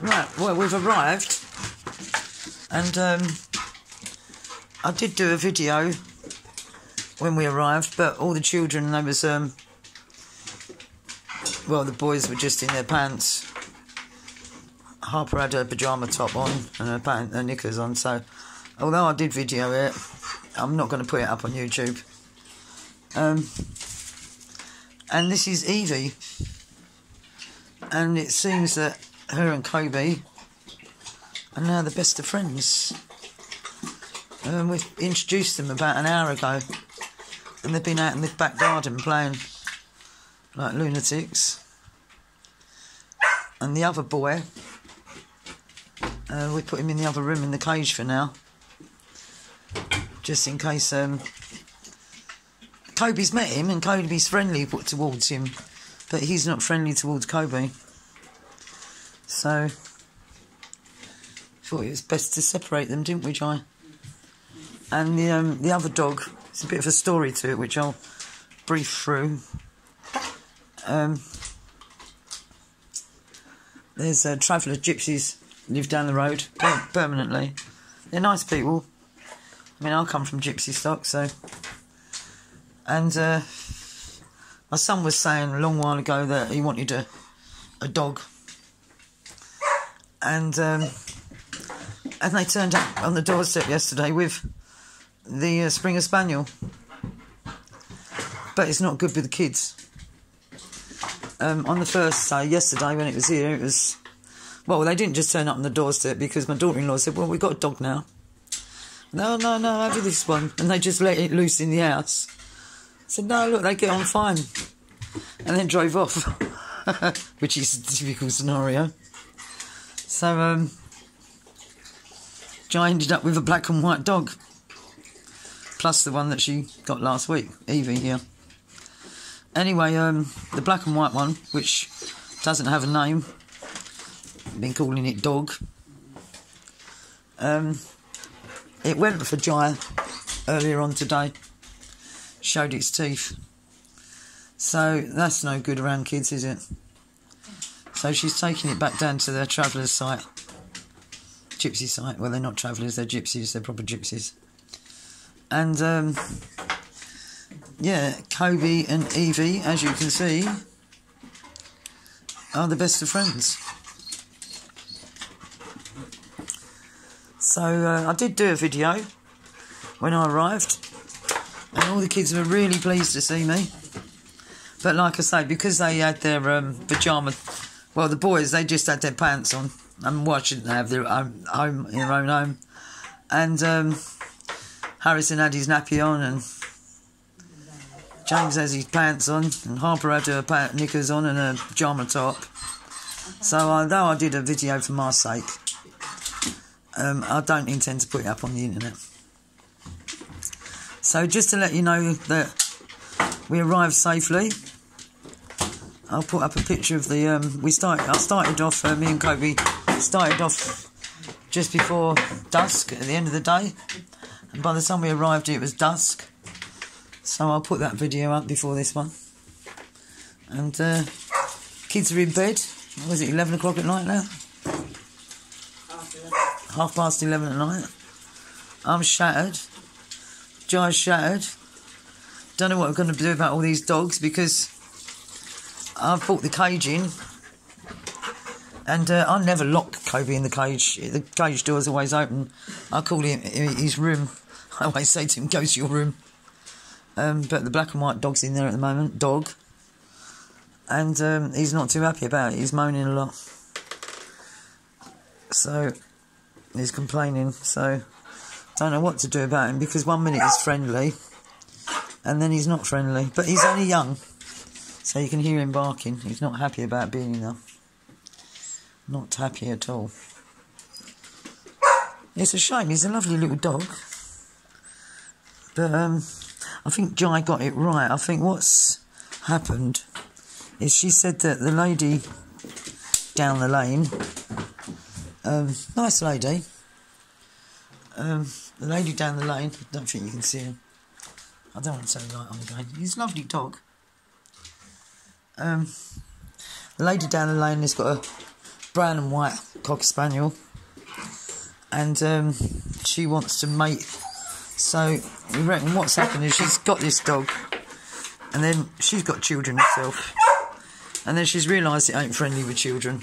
Right, well, we've arrived, and um, I did do a video when we arrived, but all the children, they was, um, well, the boys were just in their pants. Harper had her pyjama top on and her, pant, her knickers on, so although I did video it, I'm not going to put it up on YouTube. Um, and this is Evie, and it seems that her and Cobie are now the best of friends. Um, we've introduced them about an hour ago, and they've been out in the back garden playing like lunatics. And the other boy, uh, we put him in the other room in the cage for now, just in case. Um, Cobie's met him, and Cobie's friendly towards him, but he's not friendly towards Cobie. So, thought it was best to separate them, didn't we, Jai? And the um, the other dog, it's a bit of a story to it, which I'll brief through. Um, there's uh, traveller gypsies live down the road per- permanently. They're nice people. I mean, I come from gypsy stock, so. And uh, my son was saying a long while ago that he wanted a, a dog and um, and they turned up on the doorstep yesterday with the uh, Springer Spaniel, but it's not good with the kids. Um, on the first day, yesterday when it was here, it was well, they didn't just turn up on the doorstep because my daughter-in-law said, "Well, we've got a dog now." No, no, no, have this one? And they just let it loose in the house. I said, "No, look, they get on fine," and then drove off, which is a typical scenario. So, um, Jai ended up with a black and white dog. Plus the one that she got last week, Evie here. Anyway, um, the black and white one, which doesn't have a name, I've been calling it Dog. Um, it went for Jai earlier on today. Showed its teeth. So that's no good around kids, is it? So she's taking it back down to their travellers' site. Gypsy site. Well, they're not travellers, they're gypsies, they're proper gypsies. And, um, yeah, Cobie and Evie, as you can see, are the best of friends. So uh, I did do a video when I arrived, and all the kids were really pleased to see me. But like I say, because they had their um, pyjama well, the boys they just had their pants on, and why shouldn't they have their own home in their own home? And um, Harrison had his nappy on, and James has his pants on, and Harper had her pant knickers on and a pajama top. So although I did a video for my sake, um, I don't intend to put it up on the internet. So just to let you know that we arrived safely. I'll put up a picture of the. Um, we started. I started off. Uh, me and Cobie started off just before dusk at the end of the day, and by the time we arrived, it was dusk. So I'll put that video up before this one. And uh, kids are in bed. Was it? Eleven o'clock at night now. Half past eleven at night. I'm shattered. Jai's shattered. Don't know what I'm going to do about all these dogs because I've brought the cage in, and uh, I never lock Cobie in the cage. The cage door is always open. I call him his room. I always say to him, "Go to your room." Um, but the black and white dog's in there at the moment. Dog, and um, he's not too happy about it. He's moaning a lot, so he's complaining. So I don't know what to do about him because one minute he's friendly, and then he's not friendly. But he's only young. So you can hear him barking. He's not happy about being there. Not happy at all. It's a shame. He's a lovely little dog. But um, I think Jai got it right. I think what's happened is she said that the lady down the lane, um, nice lady, um, the lady down the lane, I don't think you can see him. I don't want to say light on again. He's a lovely dog. Um, lady down the lane has got a brown and white cocker spaniel, and um, she wants to mate. So we reckon what's happened is she's got this dog, and then she's got children herself, and then she's realised it ain't friendly with children.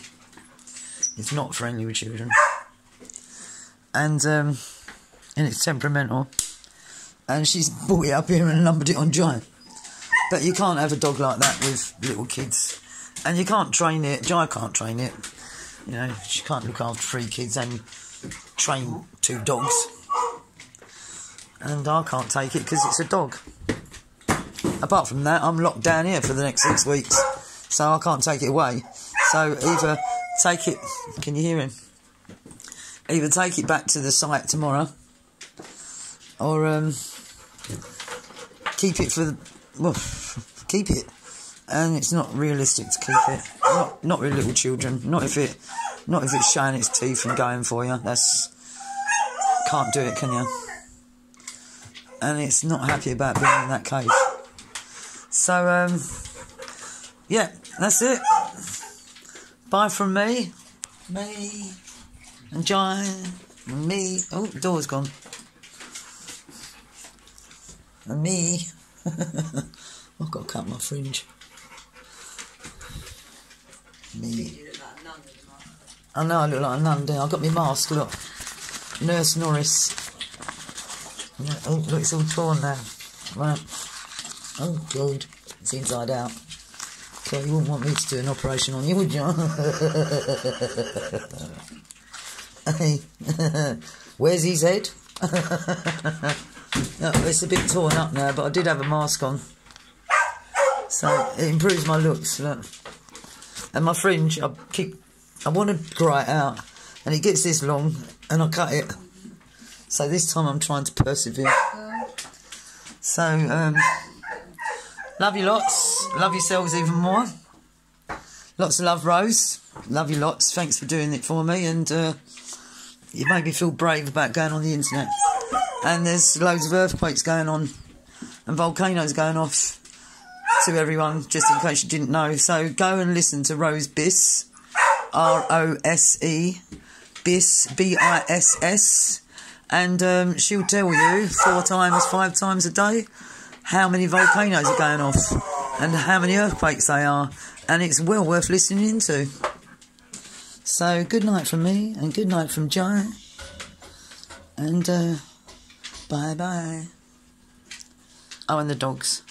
It's not friendly with children, and um, and it's temperamental. And she's brought it up here and numbered it on Giant. But you can't have a dog like that with little kids. And you can't train it. Jai can't train it. You know, she can't look after three kids and train two dogs. And I can't take it because it's a dog. Apart from that, I'm locked down here for the next six weeks. So I can't take it away. So either take it... Can you hear him? Either take it back to the site tomorrow or um, keep it for the, well, keep it. And it's not realistic to keep it. Not, not with little children. Not if it, not if it's showing its teeth and going for you. That's can't do it, can you? And it's not happy about being in that cage. So um, yeah, that's it. Bye from me, me, and John, me. Oh, door's gone. And me. I've got to cut my fringe. Me. I know I look like a nun, do I've got my mask, look. Nurse Norris. Oh, look, it's all torn now. Right. Oh, God. It's inside out. So you wouldn't want me to do an operation on you, would you? hey. Where's his head? No, it's a bit torn up now, but I did have a mask on. So it improves my looks, look. And my fringe, I keep, I want to grow it out. And it gets this long, and I cut it. So this time I'm trying to persevere. So, um, love you lots. Love yourselves even more. Lots of love, Rose. Love you lots. Thanks for doing it for me. And uh, you made me feel brave about going on the internet and there's loads of earthquakes going on and volcanoes going off to everyone, just in case you didn't know. So go and listen to Rose Biss, R O S E, Biss, B I S S, and um, she'll tell you four times, five times a day how many volcanoes are going off and how many earthquakes they are, and it's well worth listening into. So good night from me, and good night from Joe, and. Uh, Bye bye. Oh, and the dogs.